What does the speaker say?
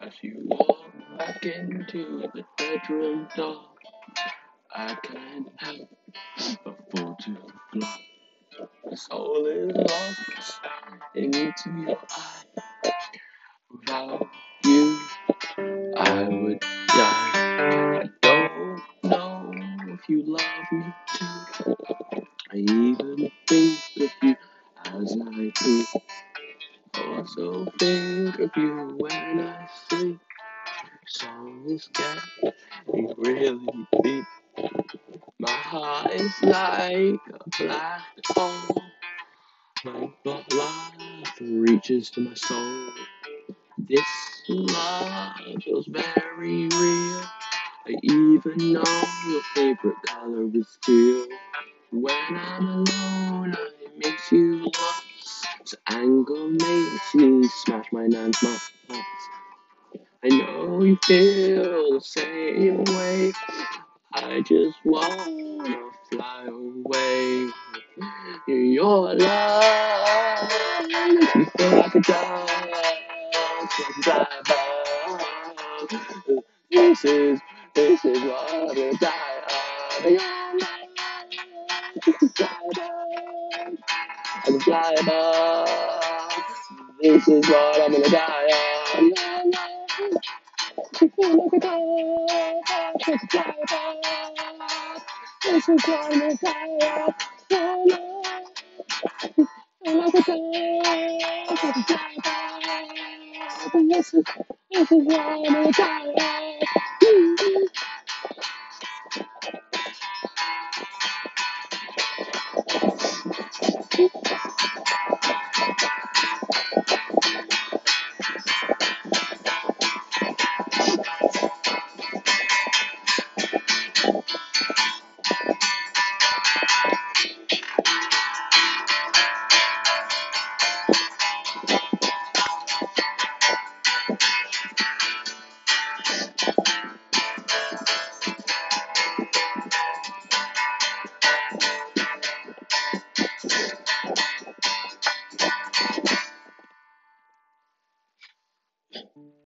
As you walk back into the bedroom door, I can't help but fall to the floor. My soul is lost into your eyes. Without you, I would die. I don't know if you love me too. I even think of you as I do. I also think of you when I sleep. Songs get me really deep. My heart is like a black hole. My life reaches to my soul. This love feels very real. I even know your favorite color is teal. When I'm alone, I miss you So anger makes me smash my nan's mouth. I know you feel the same way. I just wanna fly away. Your love makes me feel like a dove, like a. This is, this is what gonna die of. Your love, gonna die. This is what I'm gonna die on. This is what I'm gonna die. This is what I'm gonna die on.